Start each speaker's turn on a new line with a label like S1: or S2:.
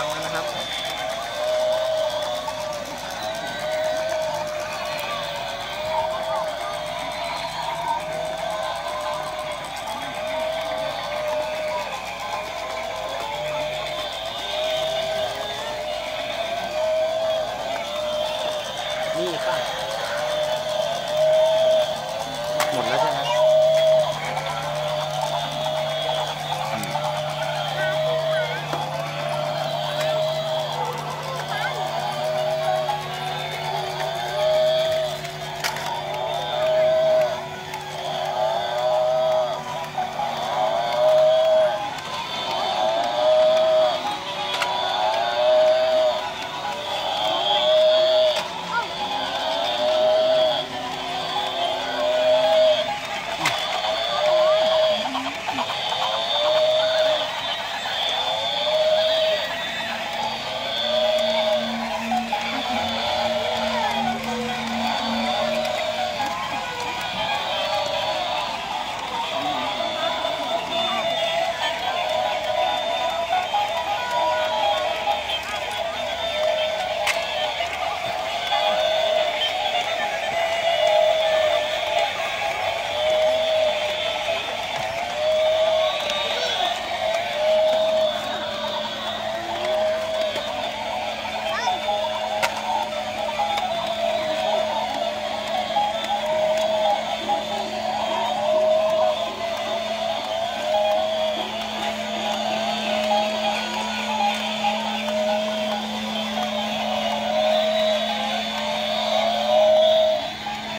S1: ันนะครับนี่ค่ะ